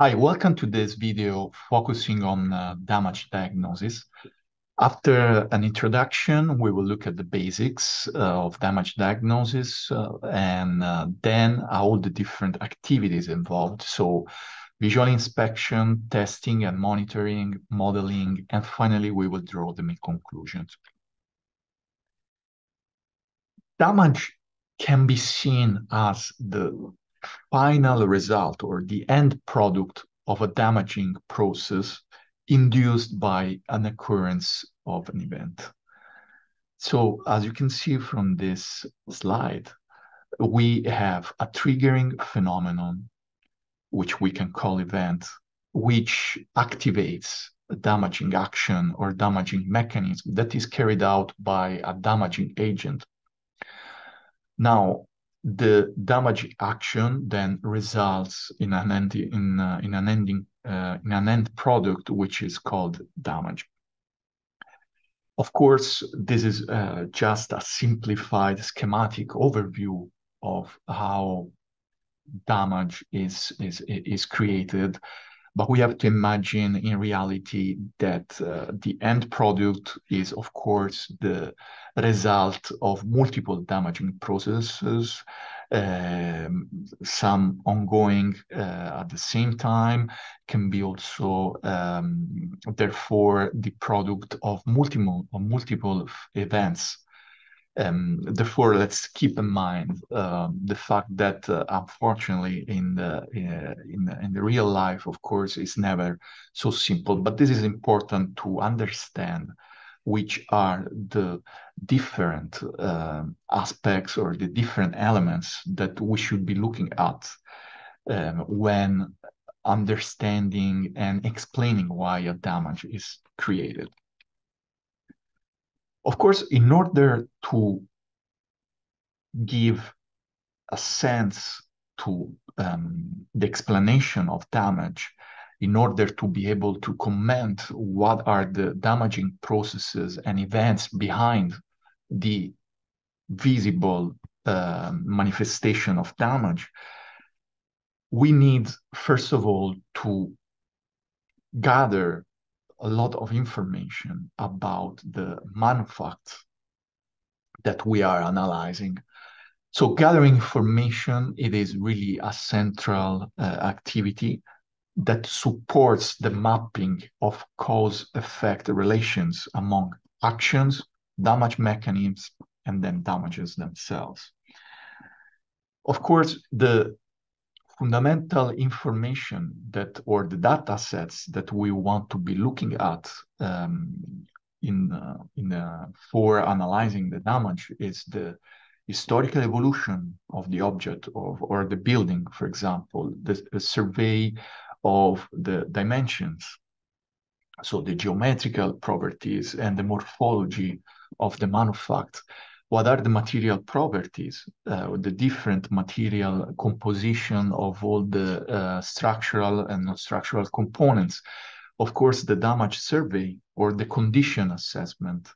Hi, welcome to this video focusing on uh, damage diagnosis. After an introduction, we will look at the basics uh, of damage diagnosis uh, and uh, then all the different activities involved. So visual inspection, testing and monitoring, modeling, and finally we will draw the main conclusions. Damage can be seen as the final result or the end product of a damaging process induced by an occurrence of an event. So as you can see from this slide, we have a triggering phenomenon, which we can call event, which activates a damaging action or damaging mechanism that is carried out by a damaging agent. Now, the damage action then results in an end in uh, in an ending uh, in an end product which is called damage. Of course, this is uh, just a simplified schematic overview of how damage is is is created but we have to imagine in reality that uh, the end product is, of course, the result of multiple damaging processes, um, some ongoing uh, at the same time, can be also, um, therefore, the product of multiple, of multiple events um, therefore, let's keep in mind uh, the fact that uh, unfortunately, in the uh, in the, in the real life, of course, it's never so simple. But this is important to understand which are the different uh, aspects or the different elements that we should be looking at um, when understanding and explaining why a damage is created. Of course, in order to give a sense to um, the explanation of damage, in order to be able to comment what are the damaging processes and events behind the visible uh, manifestation of damage, we need, first of all, to gather a lot of information about the manufacts that we are analyzing. So gathering information, it is really a central uh, activity that supports the mapping of cause-effect relations among actions, damage mechanisms, and then damages themselves. Of course, the fundamental information that or the data sets that we want to be looking at um, in uh, in uh, for analyzing the damage is the historical evolution of the object of or the building for example the, the survey of the dimensions. So the geometrical properties and the morphology of the manufact what are the material properties, uh, the different material composition of all the uh, structural and non-structural components. Of course, the damage survey or the condition assessment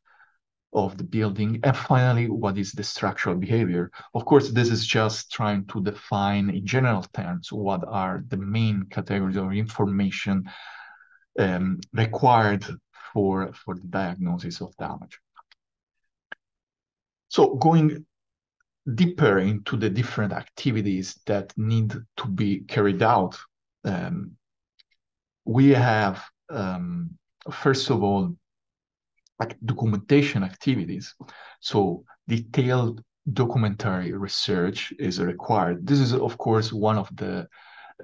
of the building. And finally, what is the structural behavior? Of course, this is just trying to define in general terms what are the main categories of information um, required for, for the diagnosis of damage. So going deeper into the different activities that need to be carried out, um, we have, um, first of all, like documentation activities. So detailed documentary research is required. This is, of course, one of the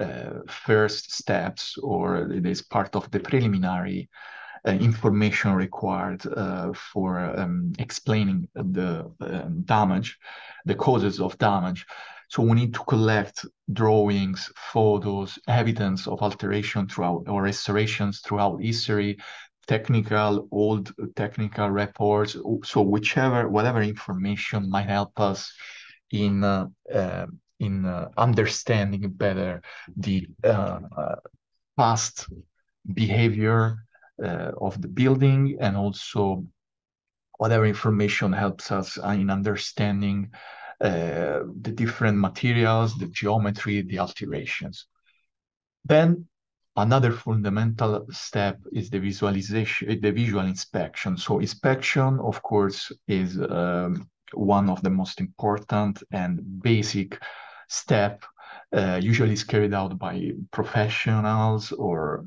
uh, first steps, or it is part of the preliminary information required uh, for um, explaining the um, damage, the causes of damage. So we need to collect drawings, photos, evidence of alteration throughout or restorations throughout history, technical, old technical reports. So whichever, whatever information might help us in uh, uh, in uh, understanding better the uh, past behavior uh, of the building and also whatever information helps us in understanding uh, the different materials, the geometry, the alterations. Then another fundamental step is the visualization, the visual inspection. So inspection, of course, is um, one of the most important and basic step. Uh, usually is carried out by professionals or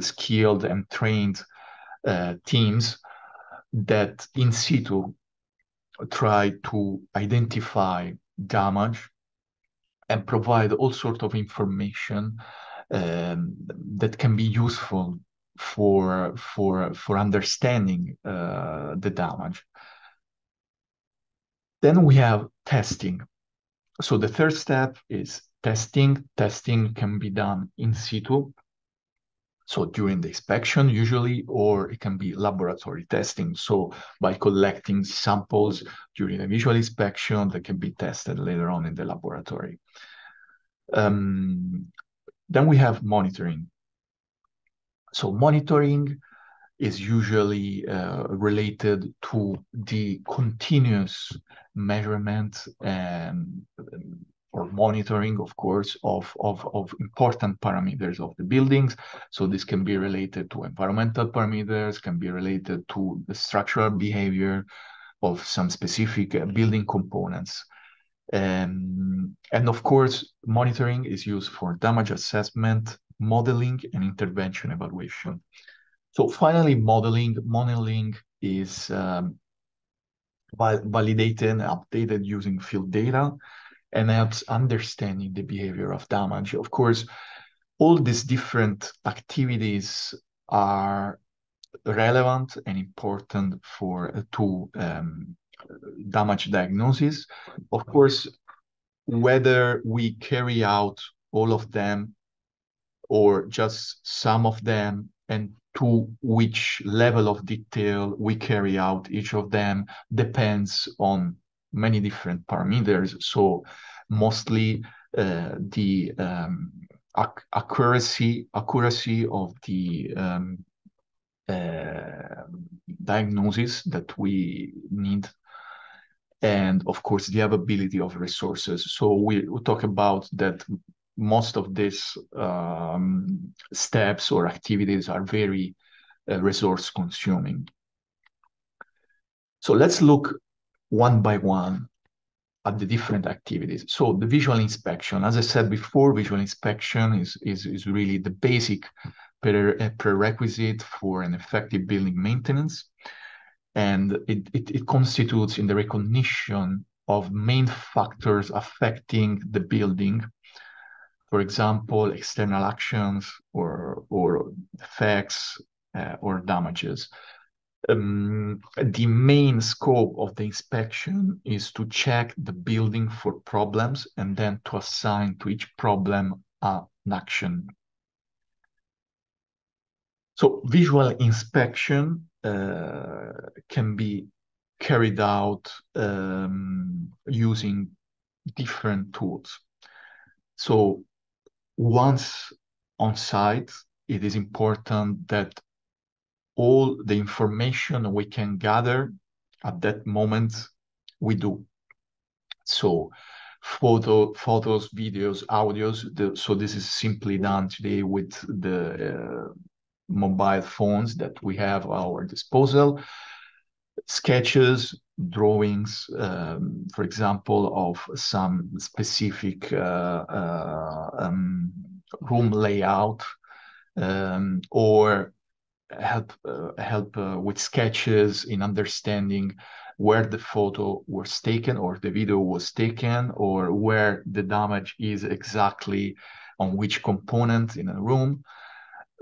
skilled and trained uh, teams that in situ try to identify damage and provide all sort of information um, that can be useful for for for understanding uh, the damage. Then we have testing. So the third step is testing. Testing can be done in situ so during the inspection usually, or it can be laboratory testing. So by collecting samples during the visual inspection that can be tested later on in the laboratory. Um, then we have monitoring. So monitoring is usually uh, related to the continuous measurement and or monitoring, of course, of, of, of important parameters of the buildings. So this can be related to environmental parameters, can be related to the structural behavior of some specific uh, building components. Um, and of course, monitoring is used for damage assessment, modeling, and intervention evaluation. So finally, modeling. Modeling is um, validated and updated using field data and helps understanding the behavior of damage. Of course, all these different activities are relevant and important for uh, to um, damage diagnosis. Of course, whether we carry out all of them or just some of them and to which level of detail we carry out each of them depends on many different parameters. So mostly uh, the um, ac accuracy accuracy of the um, uh, diagnosis that we need and of course the availability of resources so we, we talk about that most of these um, steps or activities are very uh, resource consuming so let's look one by one at the different activities. So the visual inspection, as I said before, visual inspection is, is, is really the basic prerequisite for an effective building maintenance. And it, it, it constitutes in the recognition of main factors affecting the building. For example, external actions or, or effects uh, or damages um, the main scope of the inspection is to check the building for problems and then to assign to each problem an action. So visual inspection uh, can be carried out um, using different tools. So once on site, it is important that all the information we can gather at that moment, we do. So photo, photos, videos, audios. The, so this is simply done today with the uh, mobile phones that we have at our disposal. Sketches, drawings, um, for example, of some specific uh, uh, um, room layout, um, or help uh, help uh, with sketches in understanding where the photo was taken or the video was taken or where the damage is exactly on which component in a room.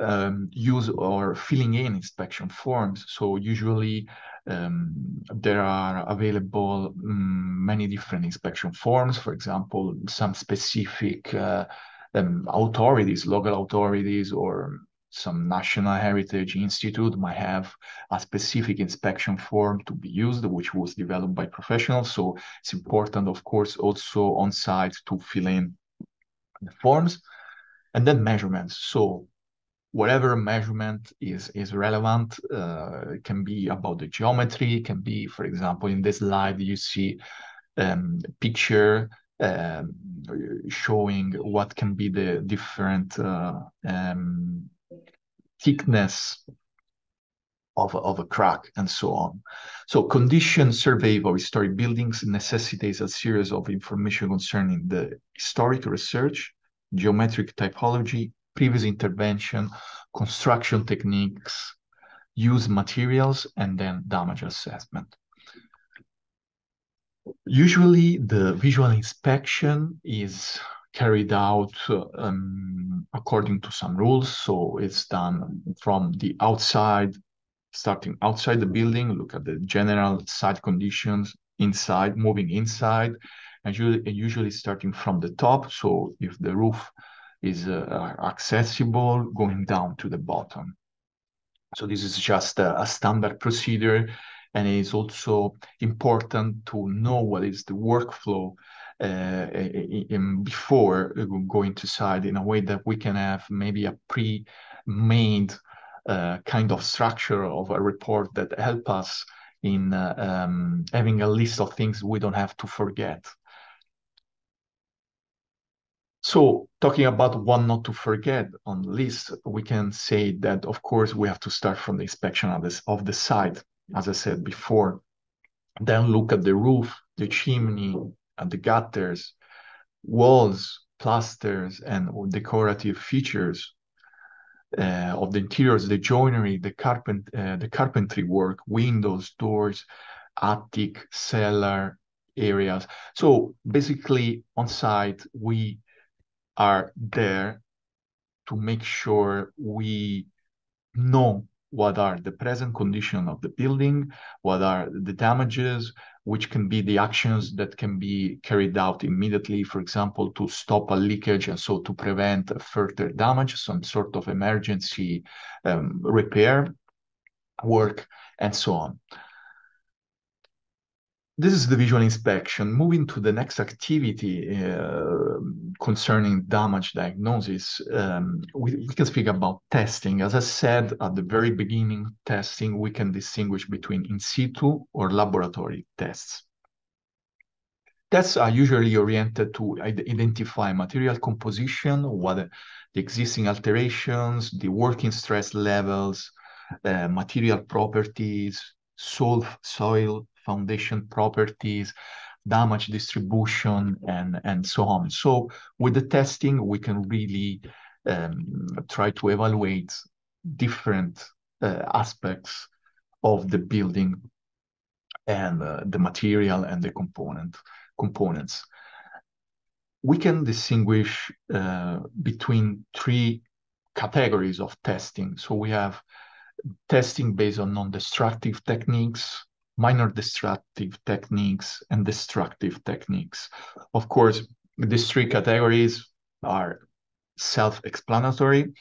Um, use or filling in inspection forms. So usually um, there are available um, many different inspection forms. For example some specific uh, um, authorities local authorities or some National Heritage Institute might have a specific inspection form to be used, which was developed by professionals. So it's important, of course, also on site to fill in the forms and then measurements. So whatever measurement is is relevant uh, can be about the geometry, can be, for example, in this slide you see um, picture um, showing what can be the different uh, um, thickness of, of a crack and so on. So condition survey of historic buildings necessitates a series of information concerning the historic research, geometric typology, previous intervention, construction techniques, use materials, and then damage assessment. Usually the visual inspection is carried out um, according to some rules. So it's done from the outside, starting outside the building, look at the general site conditions inside, moving inside, and usually, usually starting from the top. So if the roof is uh, accessible, going down to the bottom. So this is just a, a standard procedure and it is also important to know what is the workflow before going to site in a way that we can have maybe a pre-made uh, kind of structure of a report that help us in uh, um, having a list of things we don't have to forget. So talking about one not to forget on the list, we can say that, of course, we have to start from the inspection of, this, of the site as I said before. Then look at the roof, the chimney, and the gutters, walls, plasters, and decorative features uh, of the interiors, the joinery, the carpent, uh, the carpentry work, windows, doors, attic, cellar areas. So basically, on site, we are there to make sure we know what are the present condition of the building, what are the damages, which can be the actions that can be carried out immediately, for example, to stop a leakage and so to prevent further damage, some sort of emergency um, repair work, and so on. This is the visual inspection. Moving to the next activity uh, concerning damage diagnosis, um, we, we, can speak about testing. As I said at the very beginning, testing, we can distinguish between in situ or laboratory tests. Tests are usually oriented to identify material composition, what the existing alterations, the working stress levels, uh, material properties, soil, soil foundation properties, damage distribution, and, and so on. So with the testing, we can really um, try to evaluate different uh, aspects of the building and uh, the material and the component components. We can distinguish uh, between three categories of testing. So we have testing based on non-destructive techniques, minor destructive techniques and destructive techniques. Of course, these three categories are self-explanatory.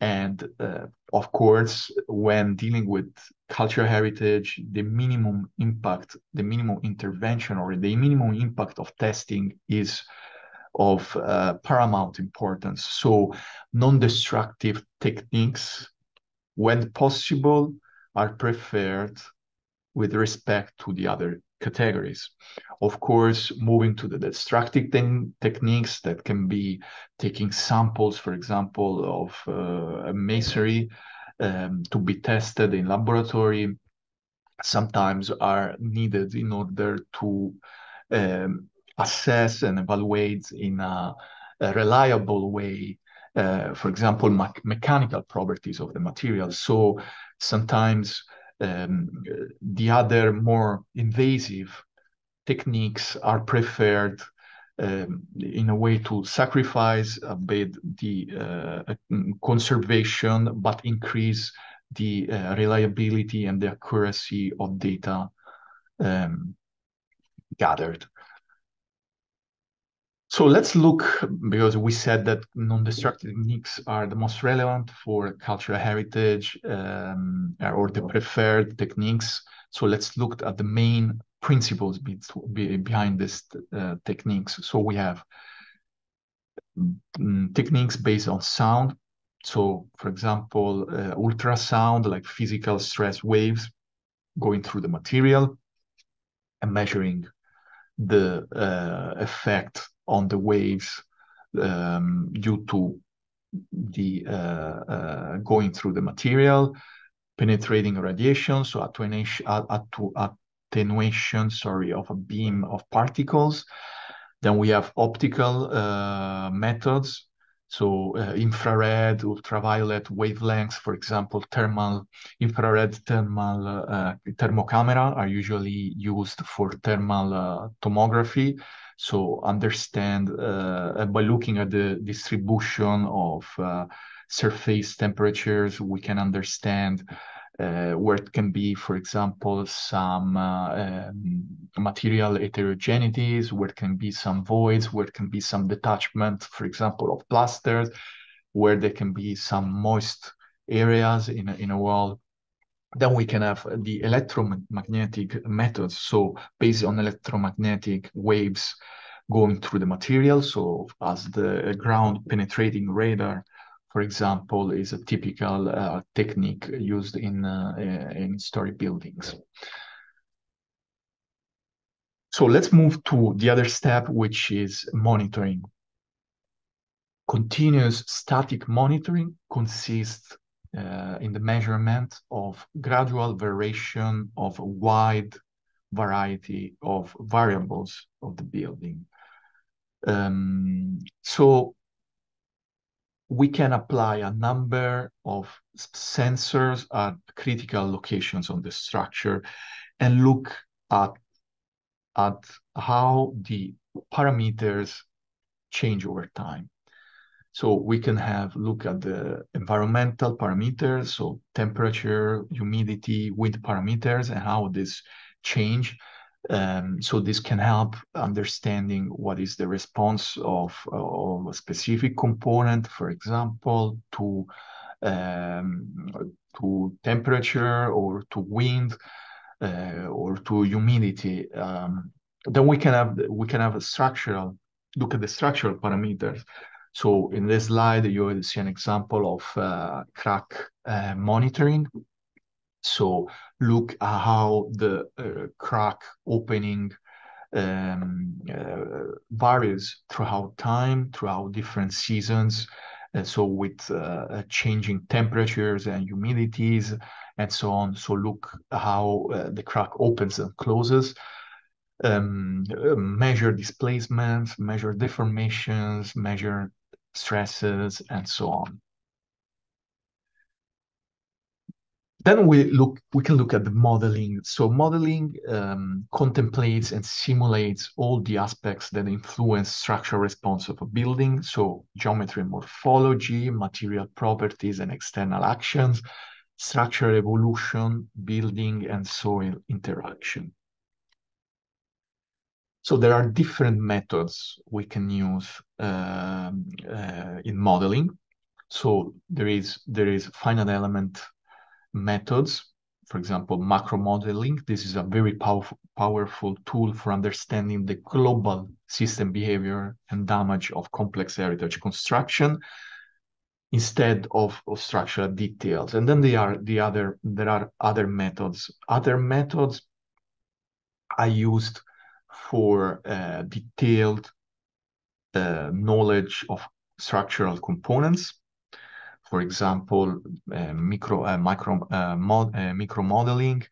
And uh, of course, when dealing with cultural heritage, the minimum impact, the minimum intervention, or the minimum impact of testing is of uh, paramount importance. So, non destructive techniques, when possible, are preferred with respect to the other categories. Of course, moving to the destructive techniques that can be taking samples, for example, of uh, masonry um, to be tested in laboratory, sometimes are needed in order to um, assess and evaluate in a, a reliable way uh, for example, me mechanical properties of the material. So sometimes um, the other more invasive techniques are preferred um, in a way to sacrifice a bit the uh, conservation, but increase the uh, reliability and the accuracy of data um, gathered. So let's look, because we said that non-destructive techniques are the most relevant for cultural heritage um, or the preferred techniques. So let's look at the main principles be, be, behind these uh, techniques. So we have um, techniques based on sound. So for example, uh, ultrasound, like physical stress waves going through the material and measuring the uh, effect on the waves um, due to the uh, uh, going through the material, penetrating radiation, so attenuation, attenuation sorry, of a beam of particles. Then we have optical uh, methods, so uh, infrared, ultraviolet wavelengths, for example, thermal, infrared thermal uh, thermocamera are usually used for thermal uh, tomography. So understand uh, by looking at the distribution of uh, surface temperatures, we can understand uh, where it can be, for example, some uh, um, material heterogeneities, where it can be some voids, where it can be some detachment, for example, of plasters, where there can be some moist areas in a, in a wall. Then we can have the electromagnetic methods, so based on electromagnetic waves going through the material. So as the ground penetrating radar for example, is a typical uh, technique used in, uh, in story buildings. So let's move to the other step, which is monitoring. Continuous static monitoring consists uh, in the measurement of gradual variation of a wide variety of variables of the building. Um, so we can apply a number of sensors at critical locations on the structure and look at, at how the parameters change over time. So we can have look at the environmental parameters, so temperature, humidity, wind parameters, and how this change um, so this can help understanding what is the response of, of a specific component, for example, to um, to temperature or to wind uh, or to humidity. Um, then we can have we can have a structural look at the structural parameters. So in this slide, you will see an example of uh, crack uh, monitoring. So look at how the uh, crack opening um, uh, varies throughout time, throughout different seasons. And so with uh, uh changing temperatures and humidities and so on. So look how uh, the crack opens and closes. Um, measure displacements, measure deformations, measure stresses, and so on. then we look we can look at the modeling. So modeling um, contemplates and simulates all the aspects that influence structural response of a building. So geometry and morphology material properties and external actions structural evolution building and soil interaction so there are different methods we can use um, uh, in modeling so there is there is finite element methods, for example, macro modeling. This is a very powerful, powerful tool for understanding the global system behavior and damage of complex heritage construction instead of, of structural details. And then there are the other there are other methods. Other methods I used for uh, detailed uh, knowledge of structural components for example, uh, micro, uh, micro, uh, mod, micro modeling,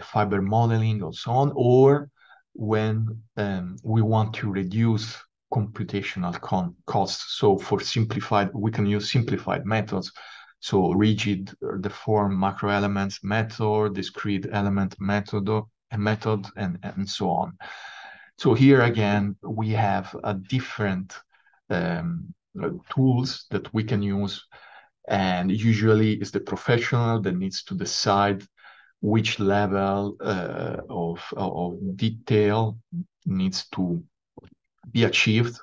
fiber modeling, and so on, or when um, we want to reduce computational costs. So for simplified, we can use simplified methods. So rigid deform macro elements method, discrete element method, method, and, and so on. So here again, we have a different um, tools that we can use and usually it's the professional that needs to decide which level uh, of, of detail needs to be achieved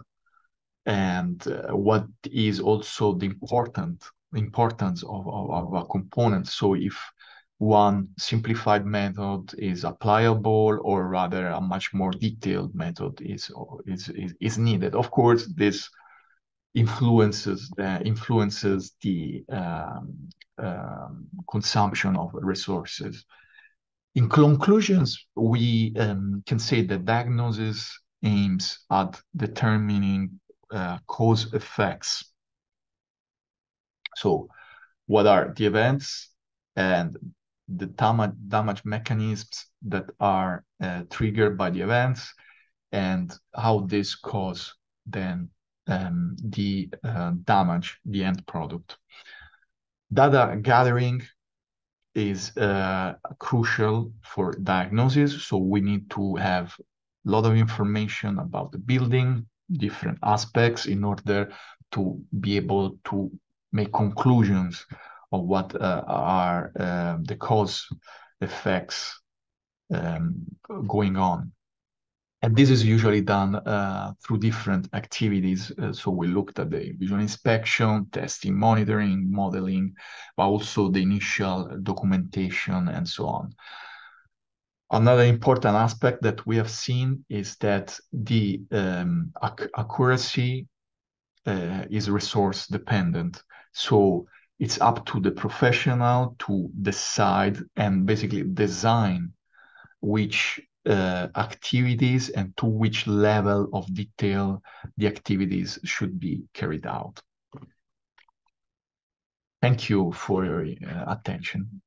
and uh, what is also the important importance of, of, of, a component so if one simplified method is applicable or rather a much more detailed method is is is, is needed of course this influences the influences the um, um, consumption of resources. In conclusions, we um, can say that diagnosis aims at determining uh, cause effects. So, what are the events and the damage, damage mechanisms that are uh, triggered by the events and how this cause then um, the uh, damage, the end product. Data gathering is uh, crucial for diagnosis. So we need to have a lot of information about the building, different aspects in order to be able to make conclusions of what uh, are uh, the cause effects um, going on. And this is usually done uh, through different activities. Uh, so we looked at the visual inspection, testing, monitoring, modeling, but also the initial documentation and so on. Another important aspect that we have seen is that the um, ac accuracy uh, is resource dependent. So it's up to the professional to decide and basically design which uh, activities and to which level of detail the activities should be carried out. Thank you for your uh, attention.